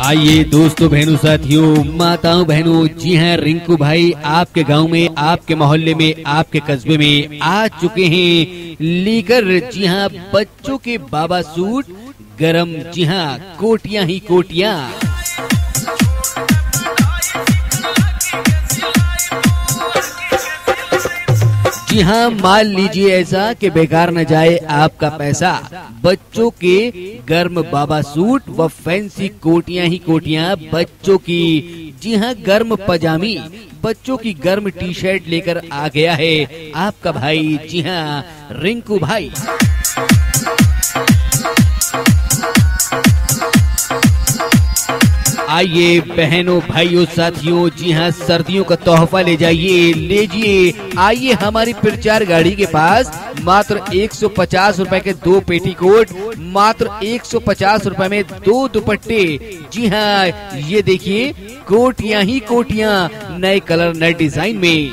आइए दोस्तों, बहनों, साथियों, माताओं, बहनों, जी हैं, रिंकू भाई आपके गाँव में, आपके मोहल्ले में, आपके कस्बे में आ चुके हैं। लेकर, जी हाँ बच्चों के बाबा सूट, गरम, जी हाँ कोटिया ही कोटियाँ। जी हाँ मान लीजिए ऐसा कि बेकार न जाए आपका पैसा। बच्चों के गर्म बाबा सूट व फैंसी कोटियाँ ही कोटियाँ बच्चों की। जी हाँ गर्म पजामी बच्चों की गर्म टी शर्ट लेकर आ गया है आपका भाई। जी हाँ रिंकू भाई। आइए बहनों, भाइयों, साथियों, जी हाँ सर्दियों का तोहफा ले जाइए लीजिए आइए हमारी प्रचार गाड़ी के पास, मात्र 150 रुपए के दो पेटी कोट मात्र 150 रुपए में दो दुपट्टे। जी हाँ ये देखिए, कोटियाँ ही कोटियाँ, नए कलर, नए डिज़ाइन में।